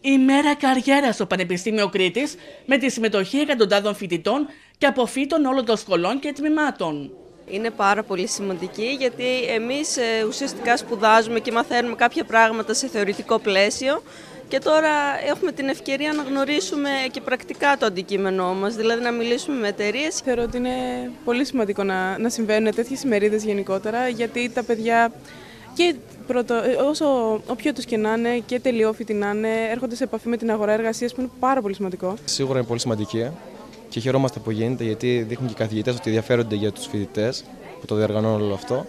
Η μέρα καριέρας στο Πανεπιστήμιο Κρήτης με τη συμμετοχή εκατοντάδων φοιτητών και αποφύτων όλων των σχολών και τμήματων. Είναι πάρα πολύ σημαντική γιατί εμείς ε, ουσιαστικά σπουδάζουμε και μαθαίνουμε κάποια πράγματα σε θεωρητικό πλαίσιο και τώρα έχουμε την ευκαιρία να γνωρίσουμε και πρακτικά το αντικείμενό μας, δηλαδή να μιλήσουμε με εταιρείες. Θεωρώ ότι είναι πολύ σημαντικό να, να συμβαίνουν τέτοιες ημερίδες γενικότερα γιατί τα παιδιά και πρώτο, όσο όποιο τους και να είναι και τελειόφοιτοι να είναι, έρχονται σε επαφή με την αγορά εργασίας που είναι πάρα πολύ σημαντικό. Σίγουρα είναι πολύ σημαντική και χαιρόμαστε που γίνεται γιατί δείχνουν και οι καθηγητές ότι ενδιαφέρονται για τους φοιτητές που το διοργανώνουν όλο αυτό.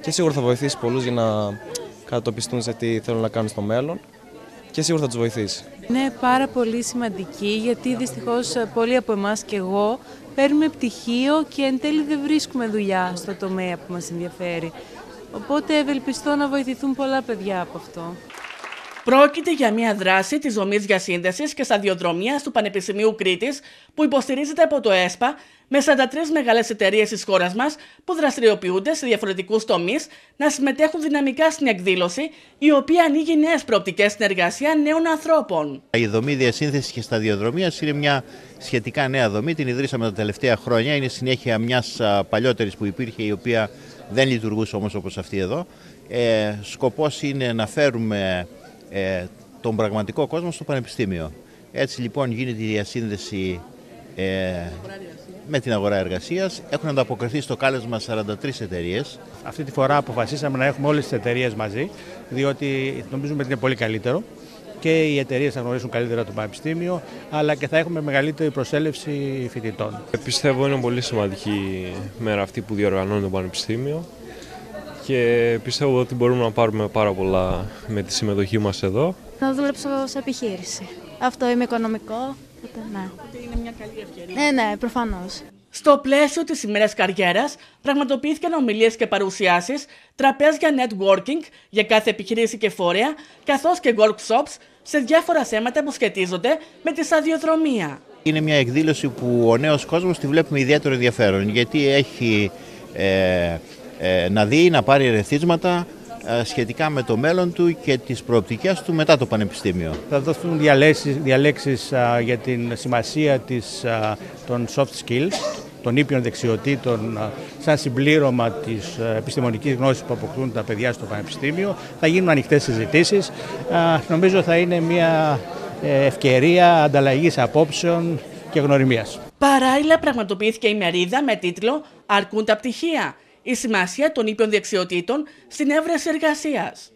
Και σίγουρα θα βοηθήσει πολλούς για να κατατοπιστούν σε τι θέλουν να κάνουν στο μέλλον και σίγουρα θα τους βοηθήσει. Είναι πάρα πολύ σημαντική γιατί δυστυχώς πολλοί από εμάς και εγώ παίρνουμε πτυχίο και εν τέλει δεν βρίσκουμε δουλειά στο τομέα που μας ενδιαφέρει. Οπότε ευελπιστώ να βοηθηθούν πολλά παιδιά από αυτό. Πρόκειται για μια δράση της δομή διασύνδεσης και σταδιοδρομίας του Πανεπιστημίου Κρήτης που υποστηρίζεται από το ΕΣΠΑ με 43 μεγάλες εταιρείες της χώρας μας που δραστηριοποιούνται σε διαφορετικούς τομείς να συμμετέχουν δυναμικά στην εκδήλωση, η οποία ανοίγει νέες προοπτικές στην εργασία νέων ανθρώπων. Η δομή διασύνθεσης και σταδιοδρομίας είναι μια σχετικά νέα δομή. Την ιδρύσαμε τα τελευταία χρόνια. Είναι συνέχεια μιας παλιότερης που υπήρχε, η οποία δεν λειτουργούσε όμως όπως αυτή εδώ. Ε, σκοπός είναι να φέρουμε ε, τον πραγματικό κόσμο στο Πανεπιστήμιο. Έτσι λοιπόν γίνεται η διασύνδεση ε, με την αγορά εργασίας. Έχουν ανταποκριθεί στο κάλεσμα 43 εταιρείες. Αυτή τη φορά αποφασίσαμε να έχουμε όλες τις εταιρείες μαζί, διότι νομίζουμε ότι είναι πολύ καλύτερο και οι εταιρείες θα γνωρίσουν καλύτερα το Πανεπιστήμιο, αλλά και θα έχουμε μεγαλύτερη προσέλευση φοιτητών. Πιστεύω είναι πολύ σημαντική μέρα αυτή που διοργανώνει το Πανεπιστήμιο και πιστεύω ότι μπορούμε να πάρουμε πάρα πολλά με τη συμμετοχή μας εδώ. Να δουλέψω σε επιχείρηση. Αυτό είναι οικονομικό. Ναι. Είναι μια καλή ευκαιρία. Ναι, ναι, προφανώς. Στο πλαίσιο της ημέρας καριέρας πραγματοποιήθηκαν ομιλίες και παρουσιάσεις, τραπέζια networking για κάθε επιχειρήση και φορέα, καθώς και workshops σε διάφορα θέματα που σχετίζονται με τη σταδιοδρομία. Είναι μια εκδήλωση που ο νέος κόσμος τη βλέπουμε ιδιαίτερο ενδιαφέρον, γιατί έχει ε, ε, να δει, να πάρει ερεθίσματα ε, σχετικά με το μέλλον του και τις προοπτικές του μετά το Πανεπιστήμιο. Θα δοθούν διαλέξεις, διαλέξεις για την σημασία της, των soft skills, των ήπιων δεξιοτήτων σαν συμπλήρωμα της επιστημονικής γνώσης που αποκτούν τα παιδιά στο Πανεπιστήμιο. Θα γίνουν ανοιχτές συζητήσεις. Νομίζω θα είναι μια ε, ευκαιρία ανταλλαγής απόψεων και γνωριμίας. Παράλληλα πραγματοποιήθηκε η μερίδα με τίτλο «Αρκούν τα πτυχία» η σημασία των ήπιων δεξιοτήτων στην έβρεση εργασίας.